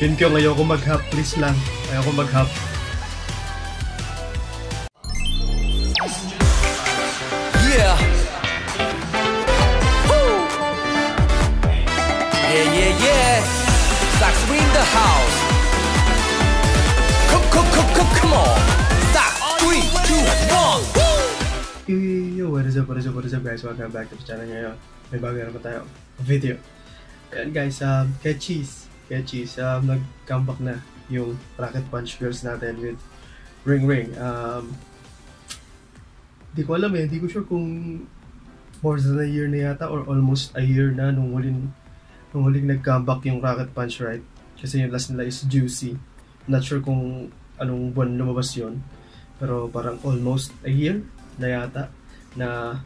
Yun ko, ayoko mag-hop. Please lang. Ayoko mag-hop. Yeah. Woo. Yeah, yeah, yeah. Sax in the house. Come, come, come, come, come on. Sax, three, two, one. Woo. Yo, what is up, what is up, what is up guys? Welcome back to the channel ngayon. May bago na naman tayo video. Ayan guys, um, kay Cheese, kay Cheese, um, nag-comeback na yung Rocket Punch girls natin with Ring Ring. Um, di ko alam eh, di ko sure kung more than a year na yata or almost a year na nung huling, nung huling nag-comeback yung Rocket Punch, right? Kasi yung last nila is Juicy. Not sure kung anong buwan lumabas yun. Pero parang almost a year na yata na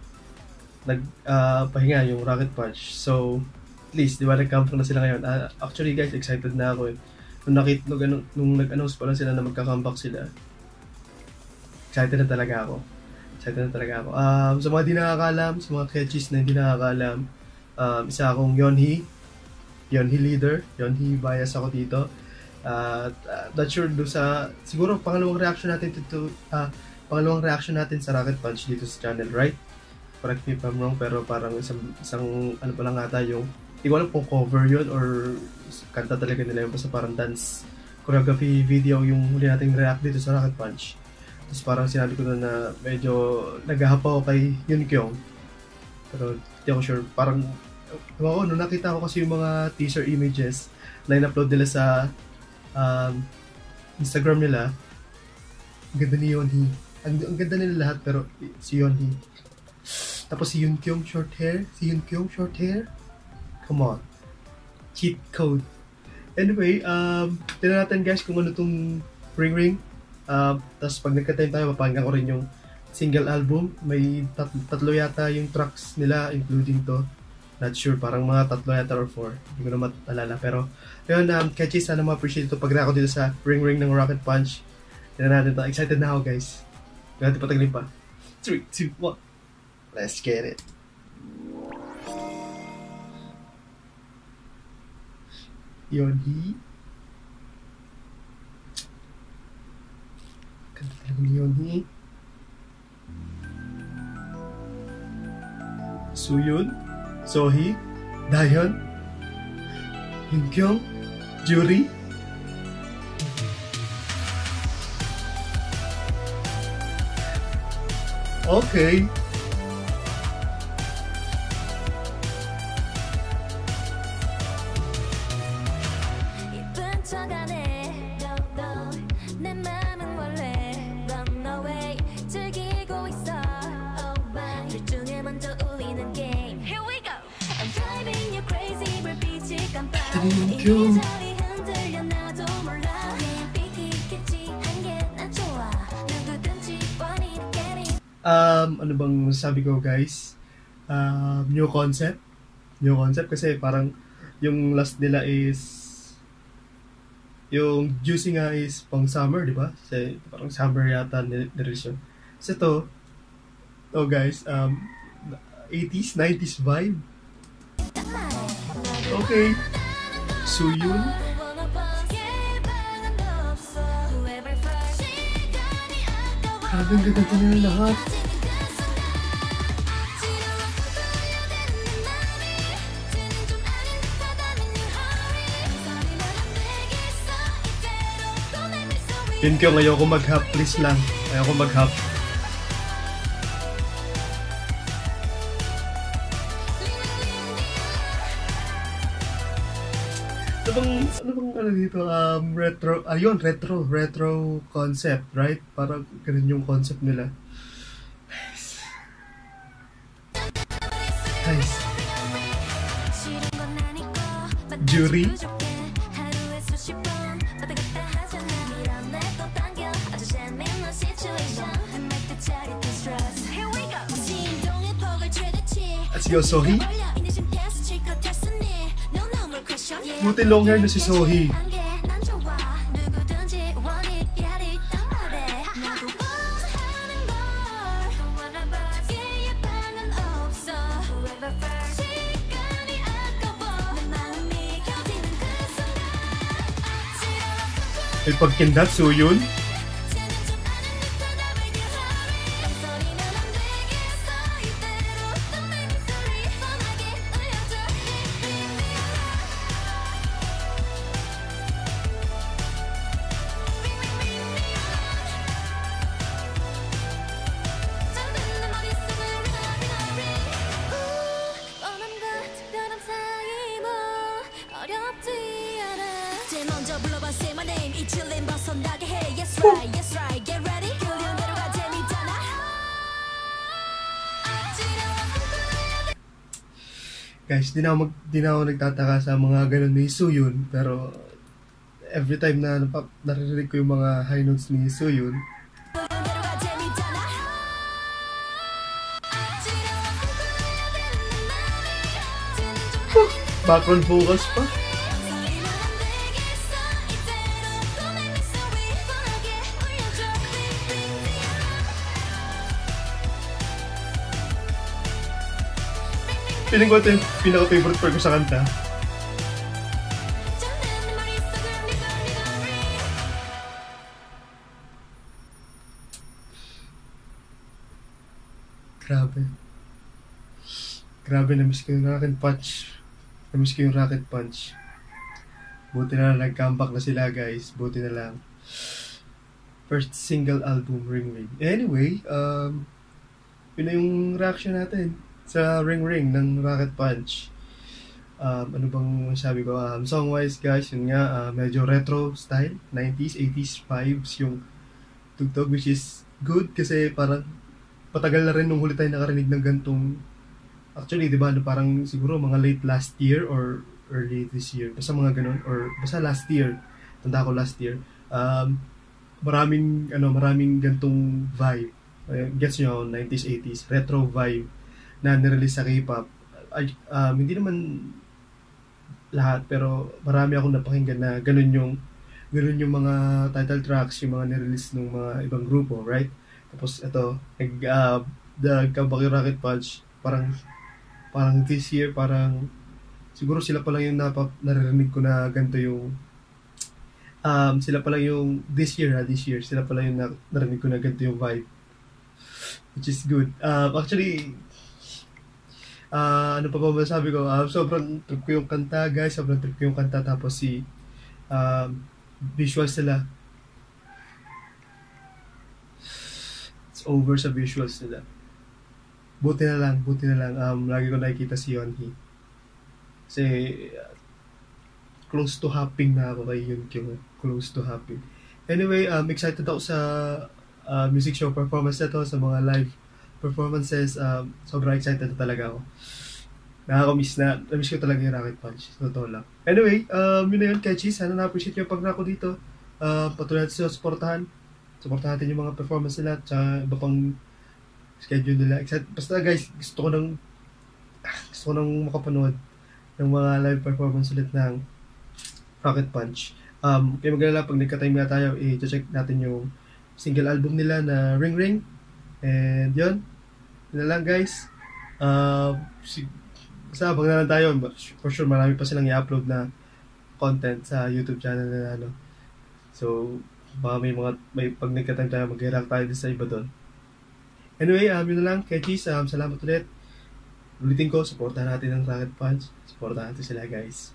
nagpahinga yung Rocket Punch. So, least, di ba, nag-comeback na sila ngayon. Ah, actually, guys, excited na ako eh. Nung, nakit, nung, nung nag-announce pa lang sila na magka-comeback sila, excited na talaga ako. Excited na talaga ako. Um, sa mga di nakakalam, sa mga catchies na hindi nakakalam, um, isa akong Yonhi. Yonhi leader. Yonhi bias ako dito. At uh, not sure do sa, siguro pangalawang reaction natin to, ah, pangalawang reaction natin sa Rocket Punch dito sa channel, right? Correct me if I'm wrong, pero parang isang, isang ano pa lang ata yung, hindi ko alam kung cover yun or kanta talaga nila yun, basta parang dance choreography video yung huli nating react dito sa Rocket Punch. Tapos parang sinabi ko na na medyo naghahapaw kay Yun Kyung. Pero hindi ako sure. Parang, ko, nung nakita ko kasi yung mga teaser images na in-upload nila sa um, Instagram nila, ang ganda ni Yonhi. Ang, ang ganda nila lahat, pero si Yonhi. Tapos si Yun Kyung short hair. Si Yun Kyung short hair. Come on. Cheat code. Anyway, um, tignan natin guys kung ano tong Ring Ring. Uh, Tapos pag nagka-time tayo, mapakinggan ko rin yung single album. May tat- tatlo yata yung tracks nila, including to. Not sure, parang mga tatlo yata or four. Hindi ko na matalala. Pero, yun, um, catchy, sana ma-appreciate ito pag ako dito sa Ring Ring ng Rocket Punch. Tignan natin to. Excited na ako, guys. Hindi natin patagalin pa. 3, 2, 1. Let's get it. Yonhi. Ganda talaga ni Yonhi. Suyun, Sohi, Dayon, Yunkyong, Juri. Okay. Get it Um, ano bang sabi ko guys? Um, new concept. New concept kasi parang yung last nila is yung juicy nga is pang summer, di ba? Kasi parang summer yata direction. Kasi to, to guys, um, 80s, 90s vibe. Okay. Suyun. Grabe, ang ganda nila lahat. Yun ko, ayoko mag-hop. Please lang. Ayoko mag-hop. Ano bang, ano bang ano dito, um, retro, ayun, retro, retro concept, right? Parang ganun yung concept nila. Nice. Jury. Let's go. Buti long hair na si Sohi. May pagkindat, so yun. say my name 이 칠린 벗어나게 해 yes right yes right get ready 그리운 대로 가 재밌잖아 Guys, di na ako, mag, di na ako nagtataka sa mga ganun ni Suyun, pero every time na napa- naririnig ko yung mga high notes ni Suyun, 그리운 Feeling ko ito yung pinaka-favorite part ko sa kanta. Grabe. Grabe, namiss ko yung rocket punch. Namiss ko yung rocket punch. Buti na lang, nag-comeback na sila guys. Buti na lang. First single album, Ring Ringwave. Anyway, um, yun na yung reaction natin sa Ring Ring ng Rocket Punch. Um, ano bang sabi ko? Um, song-wise guys, yun nga, uh, medyo retro style. 90s, 80s vibes yung tugtog which is good kasi parang patagal na rin nung huli tayo nakarinig ng gantong actually, di ba, ano, parang siguro mga late last year or early this year. Basta mga ganun. Or basta last year. Tanda ko last year. Um, maraming, ano, maraming gantong vibe. Uh, gets nyo, 90s, 80s. Retro vibe na nirelease sa K-pop. Um, hindi naman lahat, pero marami akong napakinggan na ganun yung ganun yung mga title tracks, yung mga nirelease ng mga ibang grupo, right? Tapos ito, nag uh, the Kabaki Rocket Punch, parang parang this year, parang siguro sila pa lang yung napa, naririnig ko na ganito yung um, sila pa lang yung this year ha, this year, sila pa lang yung na, narinig ko na ganito yung vibe. Which is good. Um, actually, ah ano pa ba masabi ko? Um, sobrang trip ko yung kanta, guys. Sobrang trip ko yung kanta. Tapos si um, visuals nila. It's over sa visuals nila. Buti na lang, buti na lang. Um, lagi ko nakikita si Yonhee. Kasi, uh, close to hopping na ako kay Yun. Close to hopping. Anyway, um, excited ako sa uh, music show performance na to, sa mga live performances. Um, sobrang excited talaga ako. Nakaka-miss na. Na-miss ko talaga yung Rocket Punch. Totoo lang. Anyway, um, yun na yun, Kechi. Sana na-appreciate yung pag dito. Uh, patuloy natin sila supportahan. Supportahan natin yung mga performance nila. Tsaka iba pang schedule nila. Excited. Basta guys, gusto ko nang gusto ko nang makapanood ng mga live performance ulit ng Rocket Punch. Um, kaya magalala, pag nagka-time nga tayo, i-check natin yung single album nila na Ring Ring. And yun, yun lang guys. Uh, si, basta abang na lang tayo. For sure, marami pa silang i-upload na content sa YouTube channel na ano. So, baka may mga, may pag nagka-time tayo, mag-react tayo sa iba doon. Anyway, um, yun na lang. Kay Cheese, um, salamat ulit. Ulitin ko, supportahan natin ang Rocket Punch. Supportahan natin sila guys.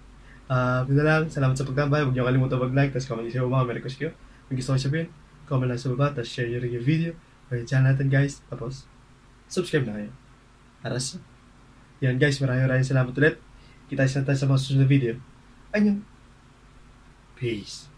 Uh, yun na lang. Salamat sa pagtambay. Huwag niyo kalimutan mag-like. Tapos comment niyo sa baba. May request kayo. May gusto ko sabihin. Comment lang sa baba. Tapos share niyo rin yung video. Yung channel natin guys. Tapos, subscribe na kayo. Para sa... Yan guys, maraming maraming salamat ulit. Kita tayo sa mga susunod na video. Annyeong. Peace.